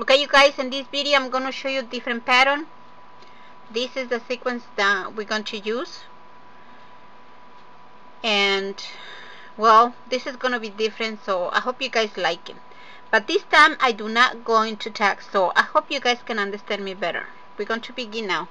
okay you guys in this video I'm going to show you different pattern. This is the sequence that we're going to use. And well this is going to be different so I hope you guys like it. But this time I do not go into tag so I hope you guys can understand me better. We're going to begin now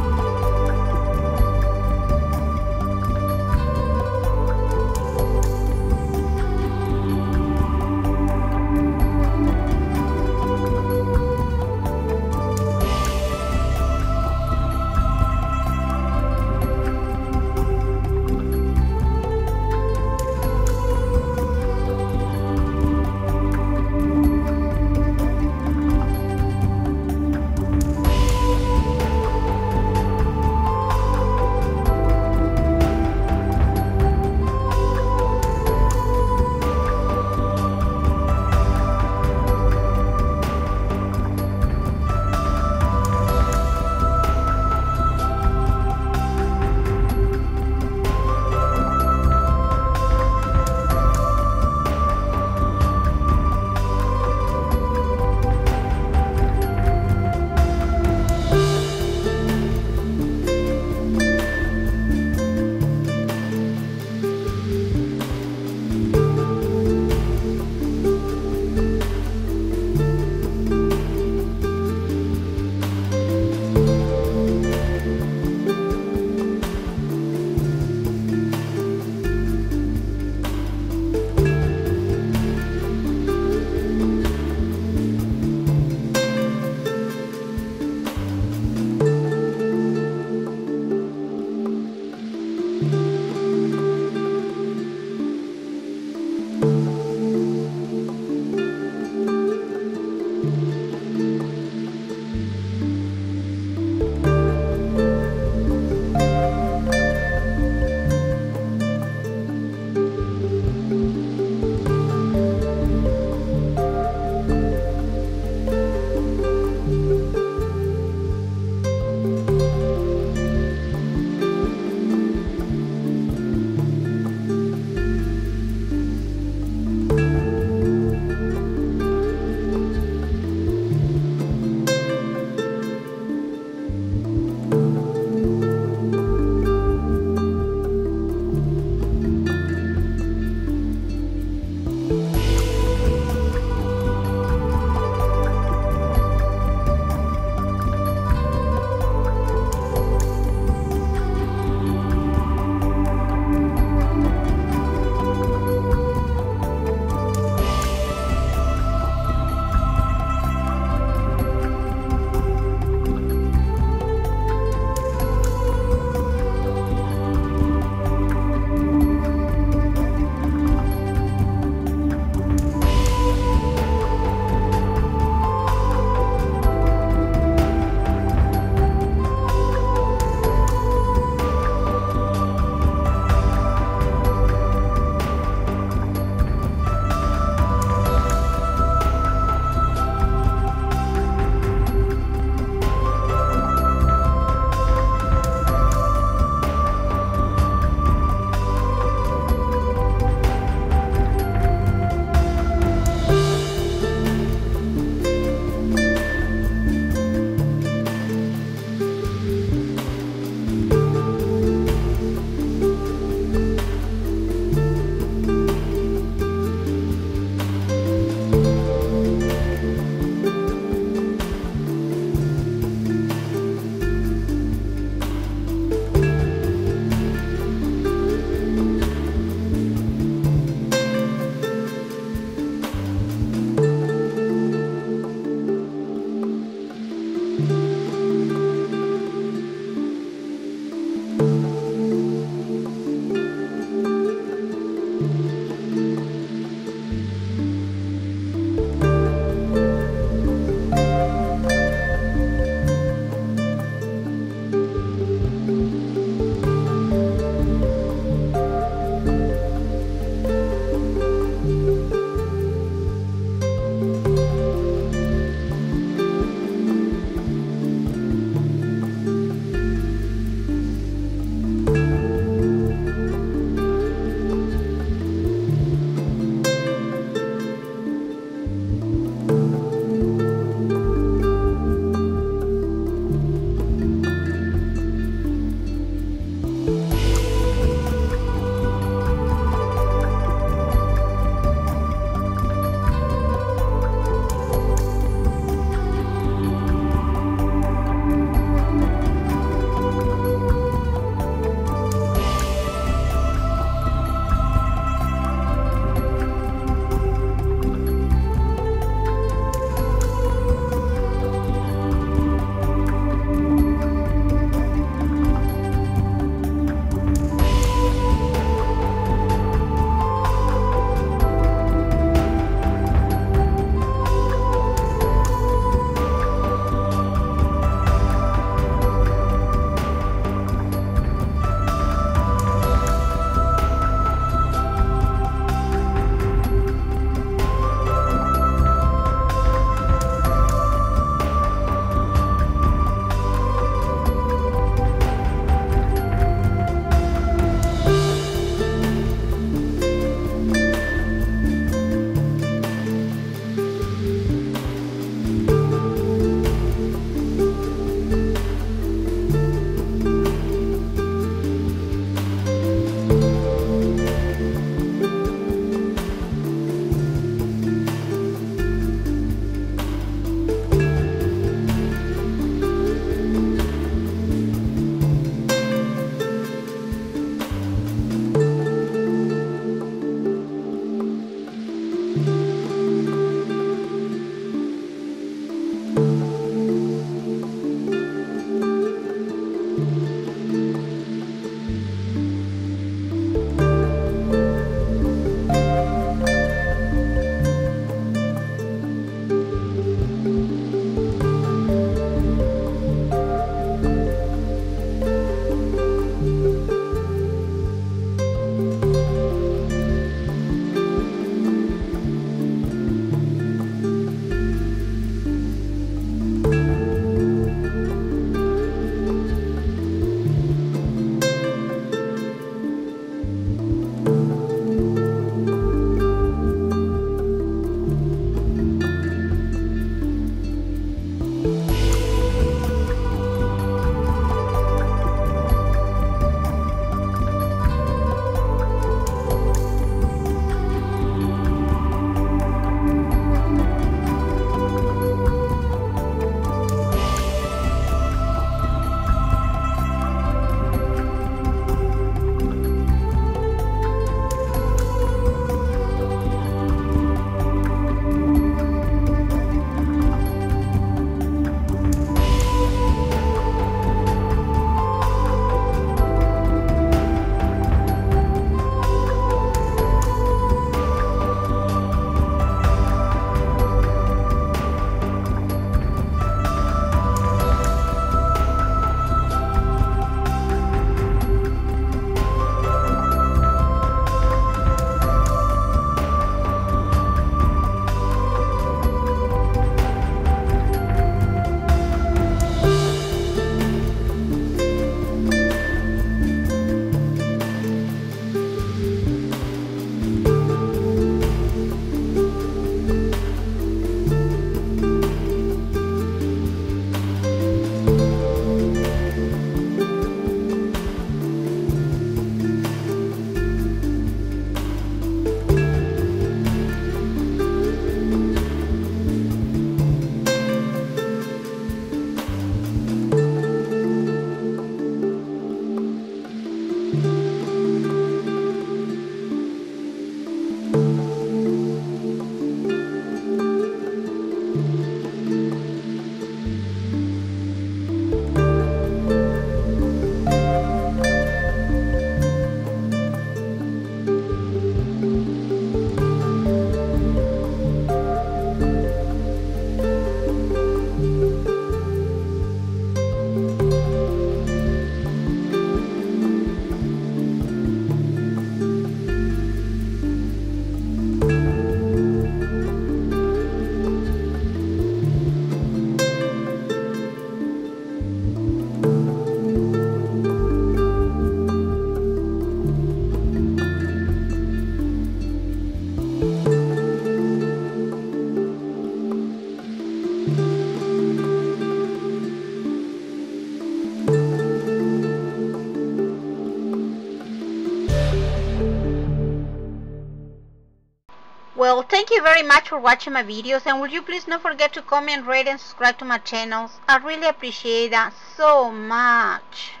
thank you very much for watching my videos and would you please not forget to comment, rate and subscribe to my channels. I really appreciate that so much.